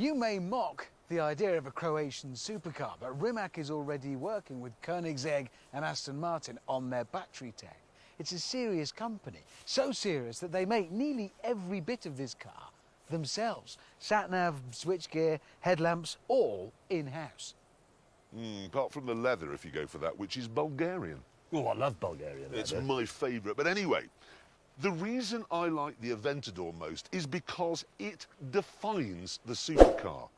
You may mock the idea of a Croatian supercar, but Rimac is already working with Koenigsegg and Aston Martin on their battery tech. It's a serious company, so serious that they make nearly every bit of this car themselves. Sat-nav, switchgear, headlamps, all in-house. Mm, apart from the leather, if you go for that, which is Bulgarian. Oh, I love Bulgarian Leather. It's my favourite. But anyway, the reason I like the Aventador most is because it defines the supercar.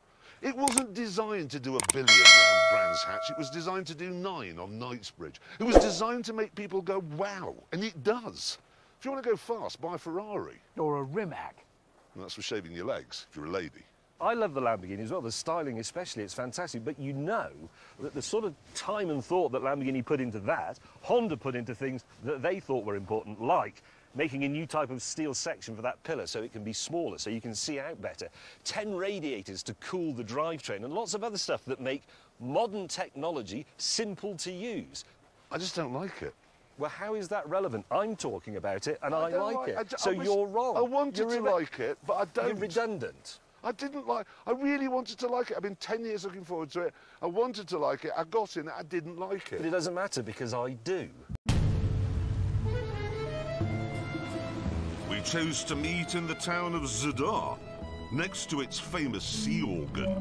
It wasn't designed to do a billion round Brands Hatch. It was designed to do nine on Knightsbridge. It was designed to make people go, wow, and it does. If you want to go fast, buy a Ferrari. Or a Rimac. And that's for shaving your legs, if you're a lady. I love the Lamborghini as well, the styling especially, it's fantastic. But you know that the sort of time and thought that Lamborghini put into that, Honda put into things that they thought were important, like making a new type of steel section for that pillar so it can be smaller, so you can see out better, 10 radiators to cool the drivetrain, and lots of other stuff that make modern technology simple to use. I just don't like it. Well, how is that relevant? I'm talking about it and I, don't like it. I so I you're wrong. I wanted to like it, but I don't. You're redundant. I didn't like. I really wanted to like it. I've been ten years looking forward to it. I wanted to like it. I got in it. I didn't like it. But it. doesn't matter because I do. Chose to meet in the town of Zadar, next to its famous sea organ.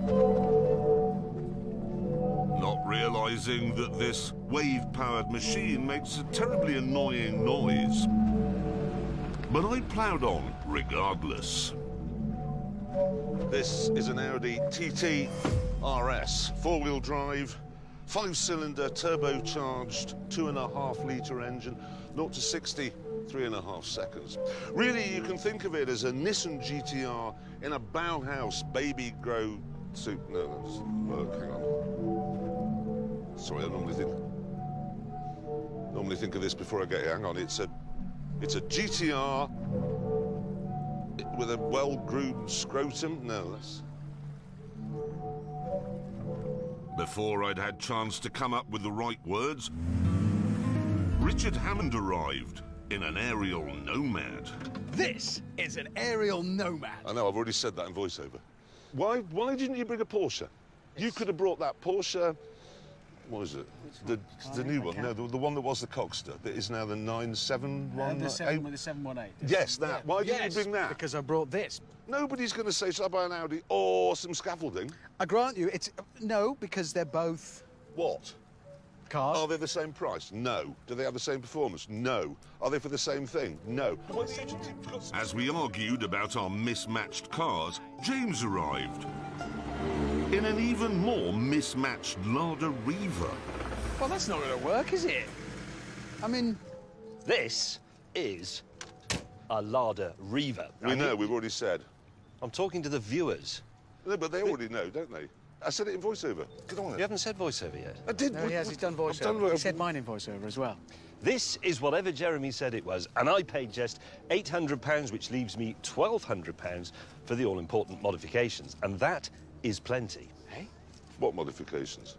Not realizing that this wave-powered machine makes a terribly annoying noise. But I ploughed on regardless. This is an Audi TT RS, four-wheel drive, five-cylinder, turbocharged, two and a half litre engine, 0 to 60, three and a half seconds. Really, you can think of it as a Nissan GTR in a Bauhaus baby grow suit. No, that doesn't work. Hang on. Sorry, I normally think normally think of this before I get here. Hang on, it's a it's a GTR with a well-groomed scrotum. No, that's Before I'd had chance to come up with the right words, Richard Hammond arrived in an Ariel Nomad. This is an Ariel Nomad. I know, I've already said that in voiceover. Why, why didn't you bring a Porsche? You could have brought that Porsche. What is it? The, the new one. No, the, the one that was the Boxster that is now the 971. Uh, the, seven, the 718. Yes, that. Why didn't Yes, you bring that? Because I brought this. Nobody's going to say, shall I buy an Audi or some scaffolding? I grant you, it's no, because they're both What? Cars. Are they the same price? No. Do they have the same performance? No. Are they for the same thing? No. As we argued about our mismatched cars, James arrived in an even more mismatched Lada Riva. Well, that's not going to work, is it? I mean, This is a Lada Riva. We know, we've already said. I'm talking to the viewers. No, but they already know, don't they? I said it in voiceover. Get on You haven't said voiceover yet. I did. no, he has. He's done I've voiceover. done he said mine in voiceover as well. This is whatever Jeremy said it was, and I paid just £800, which leaves me £1,200 for the all-important modifications, and that is plenty. Hey? What modifications?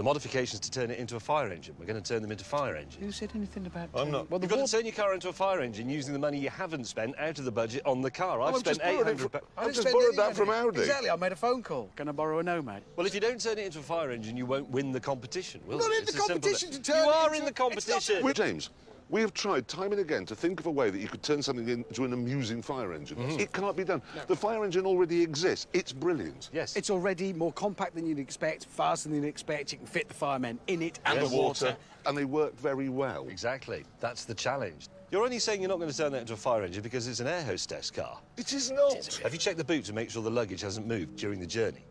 The modifications to turn it into a fire engine. We're going to turn them into fire engines. Who said anything about? I'm not... Well, You've got to turn your car into a fire engine using the money you haven't spent out of the budget on the car. I've oh, I've spent just borrowed it 800 from- I I've just spend borrowed anything that from on. Audi. Exactly. I made a phone call. Can I borrow a Nomad? Well, if you don't turn it into a fire engine, you won't win the competition, will Not in the competition as- to turn You it are in the it's not- competition. Well, James, we have tried time and again to think of a way that you could turn something into an amusing fire engine. Mm-hmm. It can't be done. The fire engine already exists. It's brilliant. Yes. It's already more compact than you'd expect, faster than you'd expect. You can fit the firemen in it and And the the water. And they work very well. Exactly. That's the challenge. You're only saying you're not going to turn that into a fire engine because it's an air hostess car. It is not. Have you checked the boot to make sure the luggage hasn't moved during the journey?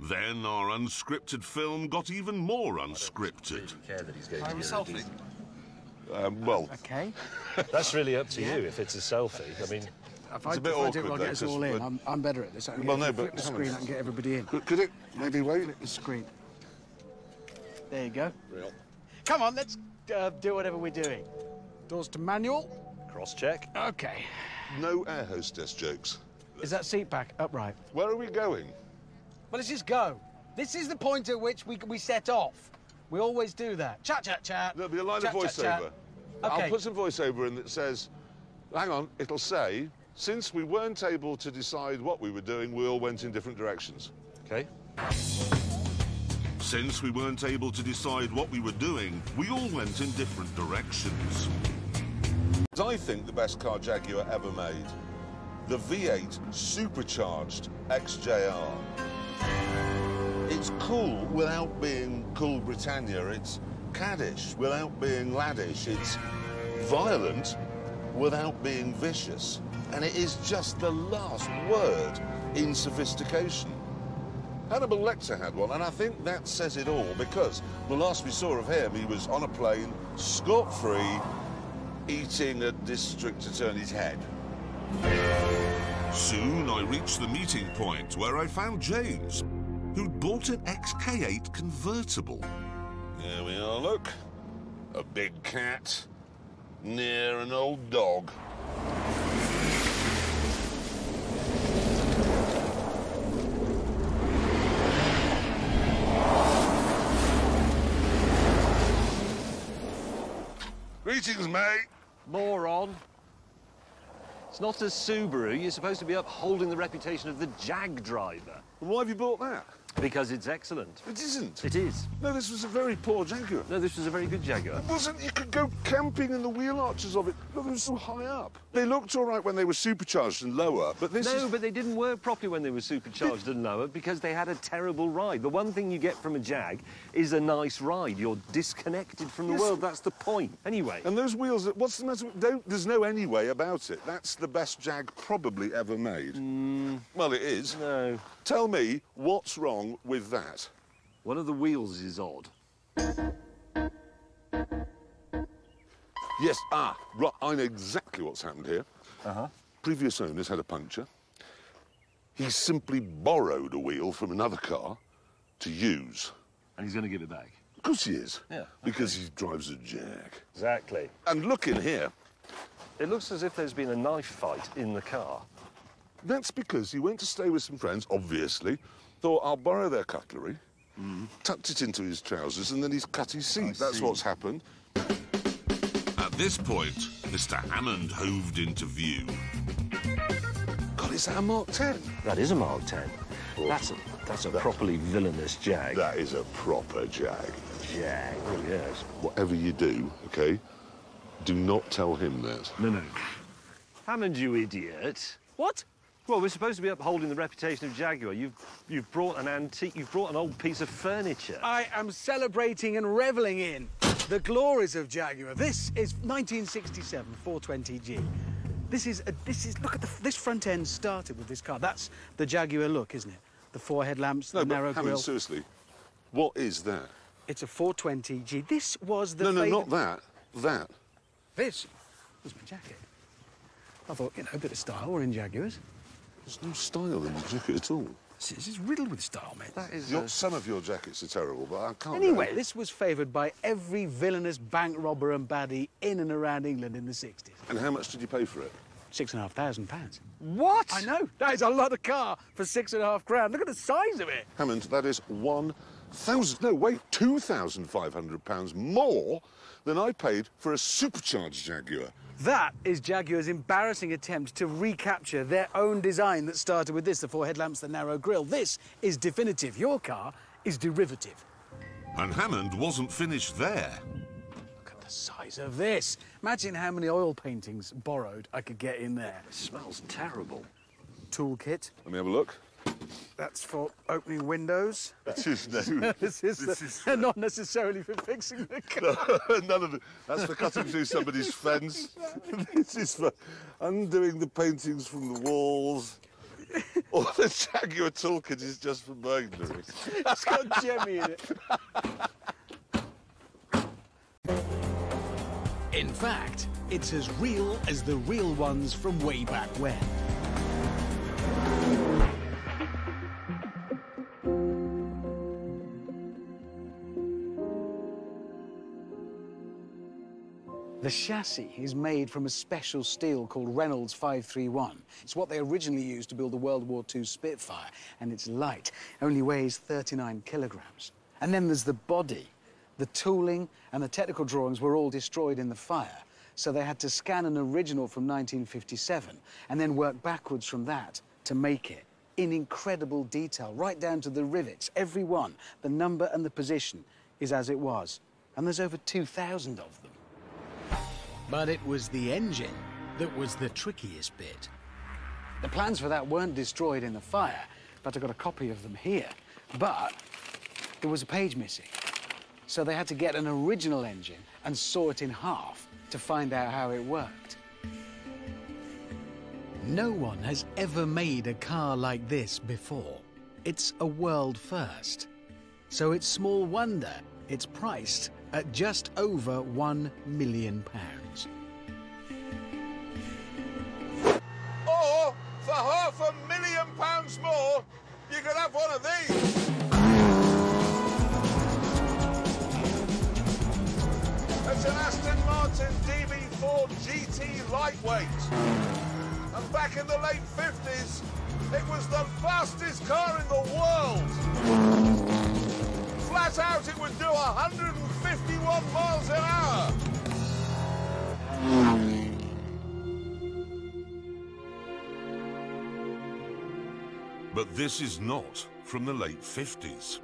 Then our unscripted film got even more unscripted. Care that he's going I'm selfie. Um, well, Okay. That's really up to you if it's a selfie. I mean, If I, a bit if I do awkward, it, I'll though, get us 'cause all in. we're- I'm, I'm better at this. I can Well, get, no, if you but flip the screen, I can get everybody in. could, could it maybe wait? Flip the screen. There you go. Real. Come on, let's uh, do whatever we're doing. Doors to manual. cross check. Okay. No air hostess jokes. Is that seat back upright? Where are we going? Well, let's just go. This is the point at which we, we set off. We always do that. Chat, chat, chat. There'll be a line Chat, of chat, chat. voiceover. Okay. I'll put some voiceover in that says, hang on, it'll say, Since we weren't able to decide what we were doing, we all went in different directions. Okay. Since we weren't able to decide what we were doing, we all went in different directions. I think the best car Jaguar ever made. The V8 supercharged XJR. It's cool without being cool Britannia. It's caddish without being laddish. It's violent without being vicious. And it is just the last word in sophistication. Hannibal Lecter had one, and I think that says it all because the last we saw of him, he was on a plane, scot-free, eating a district attorney's head. Soon I reached the meeting point where I found James, who'd bought an XK8 convertible. There we are, look. A big cat near an old dog. Greetings, mate. Moron. It's not a Subaru. You're supposed to be upholding the reputation of the Jag driver. Why have you bought that? Because it's excellent. It isn't. It is. No, this was a very poor Jaguar. No, this was a very good Jaguar. It wasn't. You could go camping in the wheel arches of it. Look, it was so high up. They looked all right when they were supercharged and lower, but this No, is... but they didn't work properly when they were supercharged and lower because they had a terrible ride. The one thing you get from a Jag is a nice ride. You're disconnected from the Yes. world. That's the point. Anyway, And those wheels, what's the matter? with- Don't, there's no anyway about it. That's the best Jag probably ever made. Mm. Well, it is. no. Tell me what's wrong with that. One of the wheels is odd. Yes, ah, right, I know exactly what's happened here. Uh-huh. Previous owners had a puncture. He simply borrowed a wheel from another car to use. And he's going to give it back. Of course he is. Yeah, Because he drives a Jag. Exactly. And look in here. It looks as if there's been a knife fight in the car. That's because he went to stay with some friends, obviously, thought I'll borrow their cutlery, mm. tucked it into his trousers, and then he's cut his seat. That's see. what's happened. At this point, Mr. Hammond hoved into view. God, is that a Mark 10? That is a Mark 10. That's a, that's a properly villainous Jag. That is a proper Jag. Jag, oh yes. Whatever you do, okay, do not tell him that. No, no. Hammond, you idiot. What? Well, we're supposed to be upholding the reputation of Jaguar. You've, you've brought an antique, you've brought an old piece of furniture. I am celebrating and reveling in the glories of Jaguar. This is 1967 420G. This is a, this is look at the, this front end started with this car. That's the Jaguar look, isn't it? The four headlamps, No, the but narrow Hammond, grille. seriously, what is that? It's a 420G. This was the no, no, not that. That. This was my jacket. I thought, you know, a bit of style. We're in Jaguars. There's no style in the jacket at all. This is, this is riddled with style, mate. That is Your, a- some of your jackets are terrible, but I can't. Anyway, this was favoured by every villainous bank robber and baddie in and around England in the 60s. And how much did you pay for it? Six and a half thousand pounds. What? I know. That is a lot of car for six and a half grand. Look at the size of it. Hammond, that is one thousand. No, wait, two thousand five hundred pounds more than I paid for a supercharged Jaguar. That is Jaguar's embarrassing attempt to recapture their own design that started with this the four headlamps, the narrow grille. This is definitive. Your car is derivative. And Hammond wasn't finished there. Look at the size of this. Imagine how many oil paintings borrowed I could get in there. It smells terrible. Toolkit. Let me have a look. That's for opening windows. It is no. This is, This the- is- uh, not necessarily for fixing the car. None of it. That's for cutting through somebody's fence. this is for undoing the paintings from the walls. Or the Jaguar toolkit is just for burglary. It's got Jemmy in it. In fact, it's as real as the real ones from way back when. The chassis is made from a special steel called Reynolds 531. It's what they originally used to build the World War II Spitfire, and it's light, only weighs 39 kilograms. And then there's the body. The tooling and the technical drawings were all destroyed in the fire. so they had to scan an original from 1957 and then work backwards from that to make it in incredible detail, right down to the rivets, every one, the number and the position is as it was. And there's over 2,000 of them. But it was the engine that was the trickiest bit. The plans for that weren't destroyed in the fire, but I got a copy of them here. But there was a page missing. So they had to get an original engine and saw it in half to find out how it worked. No one has ever made a car like this before. It's a world first. So it's small wonder it's priced at just over one million pounds. Half a million pounds more, you could have one of these. It's an Aston Martin DB4 GT lightweight. And back in the late 50s, it was the fastest car in the world. Flat out, it would do 151 miles an hour. But this is not from the late 50s.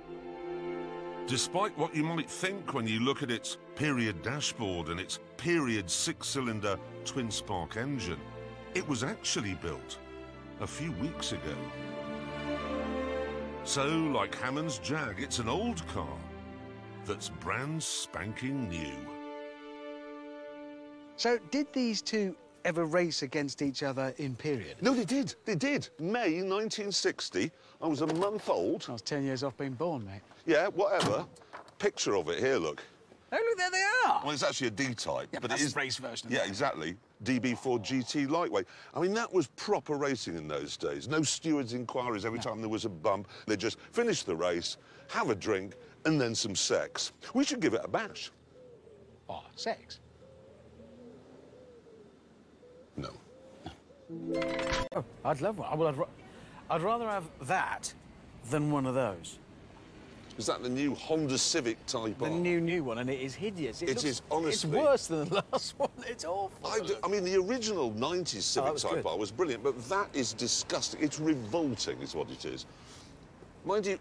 Despite what you might think when you look at its period dashboard and its period six-cylinder twin-spark engine, it was actually built a few weeks ago. So, like Hammond's Jag, it's an old car that's brand spanking new. So, did these two ever race against each other in period? No, they did. They did. May 1960. I was a month old. I was 10 years off being born, mate. Yeah, whatever. Picture of it here, look. Oh, look, there they are. Well, it's actually a D-type. Yeah, but but that's it is the race version Yeah, that. exactly. DB4 GT lightweight. I mean, that was proper racing in those days. No stewards' inquiries every time there was a bump. They just finish the race, have a drink, and then some sex. We should give it a bash. Oh, sex. No. Oh, I'd love one. Well, I'd, ra- I'd rather have that than one of those. Is that the new Honda Civic Type The R? The new, new one, and it is hideous. It looks- is, honestly. It's worse than the last one. It's awful. I, do- I mean, the original 90s Civic Oh, Type good. R was brilliant, but that is disgusting. It's revolting, is what it is. Mind you,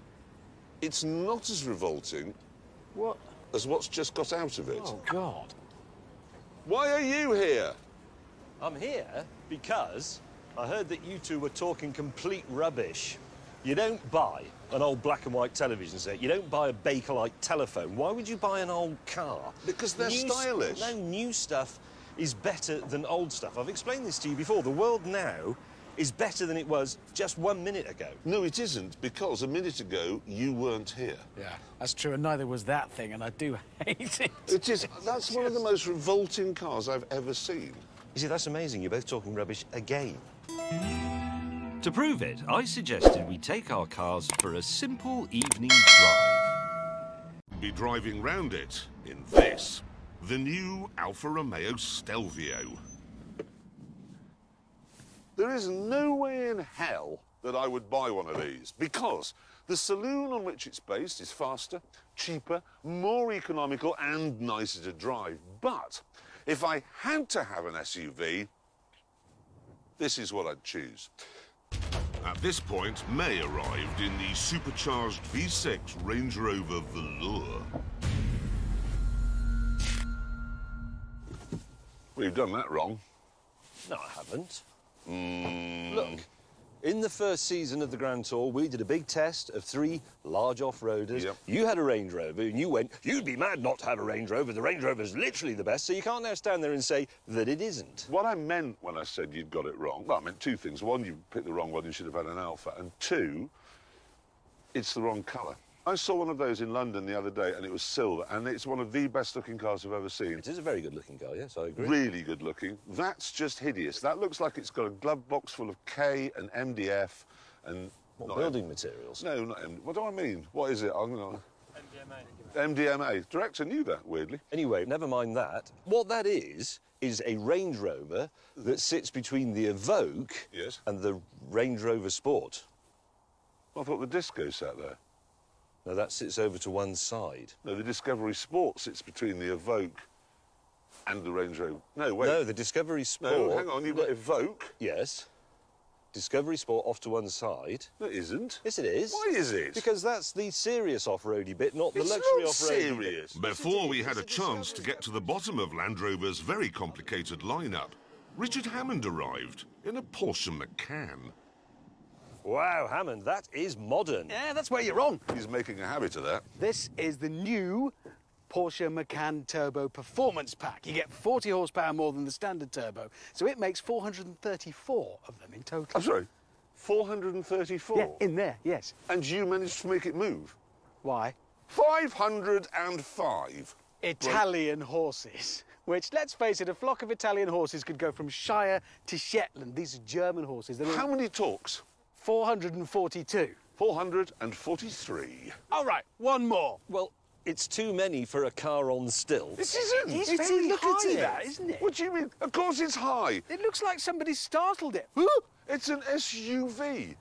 it's not as revolting What? as what's just got out of it. Oh, God. Why are you here? I'm here because I heard that you two were talking complete rubbish. You don't buy an old black and white television set. You don't buy a Bakelite telephone. Why would you buy an old car? Because they're New stylish. No, new stuff is better than old stuff. I've explained this to you before. The world now is better than it was just one minute ago. No, it isn't, because a minute ago you weren't here. Yeah, that's true, and neither was that thing, and I do hate it. It is. That's one of the most revolting cars I've ever seen. You see, that's amazing. You're both talking rubbish again. To prove it, I suggested we take our cars for a simple evening drive. Be driving round it in this, the new Alfa Romeo Stelvio. There is no way in hell that I would buy one of these because the saloon on which it's based is faster, cheaper, more economical, and nicer to drive. But if I had to have an SUV, this is what I'd choose. At this point, May arrived in the supercharged V6 Range Rover Velar. Well, you've done that wrong. No, I haven't. Mm. Look, in the first season of the Grand Tour, we did a big test of three large off-roaders. Yep. You had a Range Rover, and you went, you'd be mad not to have a Range Rover. The Range Rover's literally the best, so you can't now stand there and say that it isn't. What I meant when I said you'd got it wrong, well, I meant two things. One, you picked the wrong one, you should have had an Alfa. And two, it's the wrong colour. I saw one of those in London the other day, and it was silver, and it's one of the best-looking cars I've ever seen. It is a very good-looking car, yes, I agree. Really good looking. That's just hideous. That looks like it's got a glove box full of K and MDF and... What, building materials? No, not M. What do I mean? What is it? I'm gonna... MDMA. MDMA. Director knew that, weirdly. Anyway, never mind that. What that is, is a Range Rover that sits between the Evoque Yes. and the Range Rover Sport. I thought the Disco sat there. Now, that sits over to one side. No, the Discovery Sport sits between the Evoque And the Range Rover. No, wait. No, the Discovery Sport. No, hang on. You've got No, Evoque. Yes. Discovery Sport off to one side. No, it isn't. Yes, it is. Why is it? Because that's the serious off-roady bit, not the It's luxury not off-roady bit. serious. Before we had a chance to get to the bottom of Land Rover's very complicated lineup, Richard Hammond arrived in a Porsche Macan. Wow, Hammond, that is modern. Yeah, that's where you're wrong. He's making a habit of that. This is the new Porsche Macan Turbo Performance Pack. You get 40 horsepower more than the standard turbo, so it makes 434 of them in total. I'm sorry. 434. Yeah, in there, yes. And you managed to make it move. Why? 505. Italian horses. Which, let's face it, a flock of Italian horses could go from Shire to Shetland. These are German horses. They're How many talks? 442. 443. All right, one more. Well, it's too many for a car on stilts. This isn't. It's It's- very look high, at that, isn't it? What do you mean? Of course it's high. It looks like somebody startled it. It's an SUV.